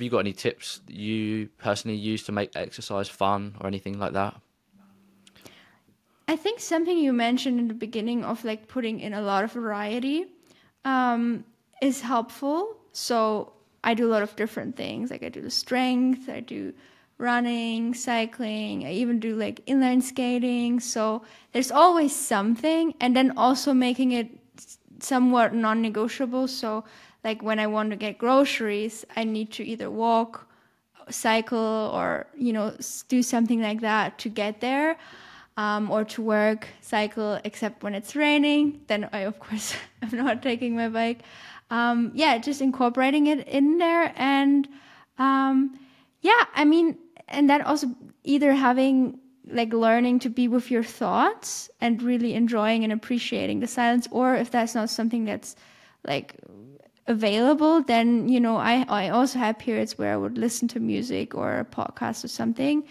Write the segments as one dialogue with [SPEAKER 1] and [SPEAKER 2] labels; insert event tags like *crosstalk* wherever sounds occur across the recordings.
[SPEAKER 1] have you got any tips that you personally use to make exercise fun or anything like that?
[SPEAKER 2] I think something you mentioned in the beginning of like putting in a lot of variety um, is helpful. So I do a lot of different things. Like I do the strength, I do running, cycling, I even do like inline skating. So there's always something, and then also making it somewhat non negotiable. So, like when I want to get groceries, I need to either walk, cycle, or, you know, do something like that to get there um, or to work, cycle, except when it's raining. Then I, of course, *laughs* I'm not taking my bike. Um, yeah, just incorporating it in there. And um, yeah, I mean, and that also either having like learning to be with your thoughts and really enjoying and appreciating the silence, or if that's not something that's like available, then you know I I also had periods where I would listen to music or a podcast or something,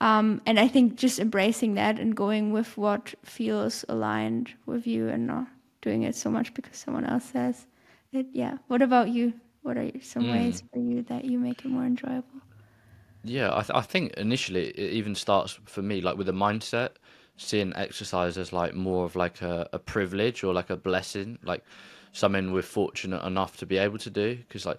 [SPEAKER 2] um, and I think just embracing that and going with what feels aligned with you and not doing it so much because someone else says it. Yeah. What about you? What are some mm. ways for you that you make it more enjoyable?
[SPEAKER 1] Yeah, I, th- I think initially it even starts for me like with a mindset, seeing exercise as like more of like a, a privilege or like a blessing, like something we're fortunate enough to be able to do. Because like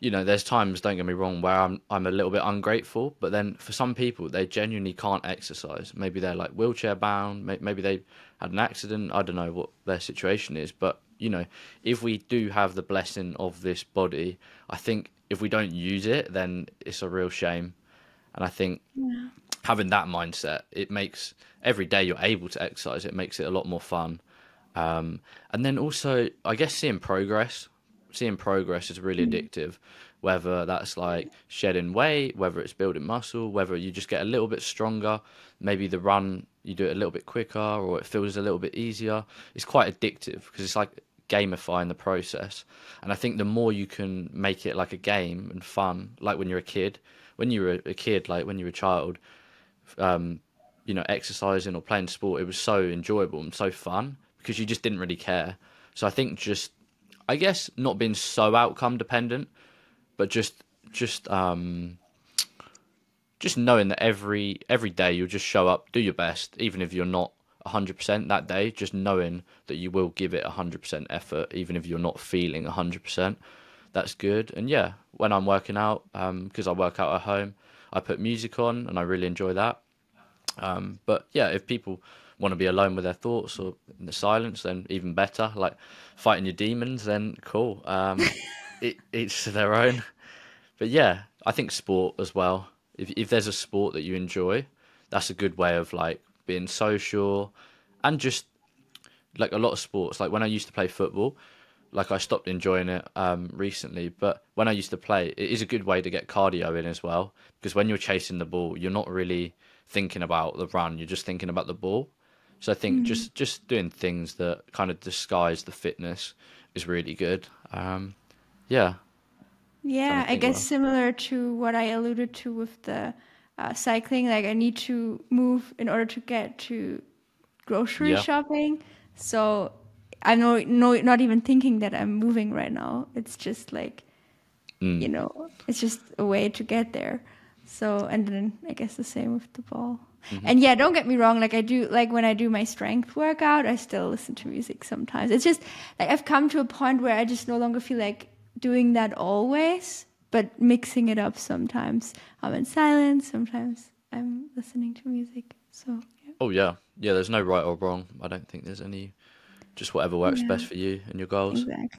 [SPEAKER 1] you know, there's times, don't get me wrong, where I'm I'm a little bit ungrateful. But then for some people, they genuinely can't exercise. Maybe they're like wheelchair bound. Maybe they had an accident. I don't know what their situation is. But you know, if we do have the blessing of this body, I think if we don't use it, then it's a real shame. And I think yeah. having that mindset, it makes every day you're able to exercise. It makes it a lot more fun. Um, and then also, I guess seeing progress seeing progress is really mm. addictive. Whether that's like shedding weight, whether it's building muscle, whether you just get a little bit stronger, maybe the run you do it a little bit quicker or it feels a little bit easier. It's quite addictive because it's like gamifying the process. And I think the more you can make it like a game and fun, like when you're a kid, when you were a kid, like when you were a child, um, you know, exercising or playing sport, it was so enjoyable and so fun because you just didn't really care. So I think just I guess not being so outcome dependent, but just just um just knowing that every every day you'll just show up, do your best, even if you're not 100% that day, just knowing that you will give it 100% effort, even if you're not feeling 100%. That's good. And yeah, when I'm working out, um, because um, I work out at home, I put music on and I really enjoy that. Um, but yeah, if people want to be alone with their thoughts or in the silence, then even better. Like fighting your demons, then cool. Um, *laughs* it, to their own. But yeah, I think sport as well. If if there's a sport that you enjoy, that's a good way of like being social and just like a lot of sports. Like when I used to play football, like I stopped enjoying it um, recently, but when I used to play, it is a good way to get cardio in as well. Because when you're chasing the ball, you're not really thinking about the run; you're just thinking about the ball. So I think mm. just just doing things that kind of disguise the fitness is really good. Um, yeah.
[SPEAKER 2] Yeah, I guess similar to what I alluded to with the uh, cycling. Like I need to move in order to get to grocery yeah. shopping. So I'm no, no, not even thinking that I'm moving right now. It's just like, mm. you know, it's just a way to get there. So, and then I guess the same with the ball. Mm-hmm. And yeah, don't get me wrong. Like I do, like when I do my strength workout, I still listen to music sometimes. It's just like I've come to a point where I just no longer feel like doing that always, but mixing it up sometimes. I'm in silence. Sometimes I'm listening to music. So.
[SPEAKER 1] Yeah. Oh yeah, yeah. There's no right or wrong. I don't think there's any. Just whatever works yeah. best for you and your goals.
[SPEAKER 2] Exactly.